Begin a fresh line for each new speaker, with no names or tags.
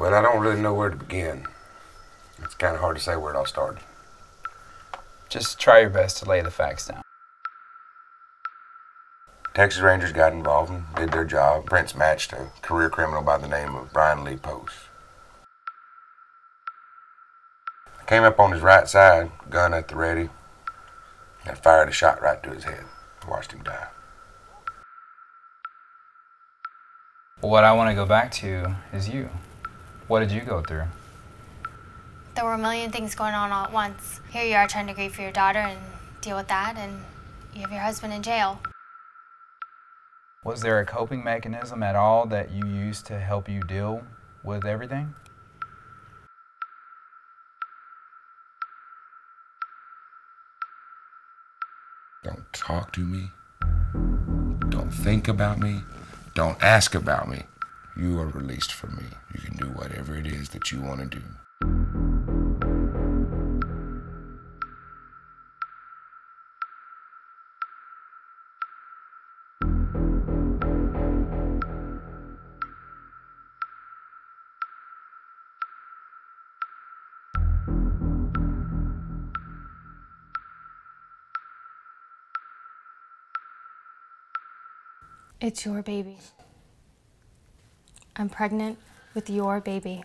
Well, I don't really know where to begin. It's kind of hard to say where it all started.
Just try your best to lay the facts down.
Texas Rangers got involved and did their job. Prints matched a career criminal by the name of Brian Lee Post. I came up on his right side, gun at the ready, and fired a shot right to his head. Watched him die.
What I want to go back to is you. What did you go through?
There were a million things going on all at once. Here you are trying to grieve for your daughter and deal with that, and you have your husband in jail.
Was there a coping mechanism at all that you used to help you deal with everything?
Don't talk to me. Don't think about me. Don't ask about me. You are released from me. You can do whatever it is that you want to do.
It's your baby. I'm pregnant with your baby.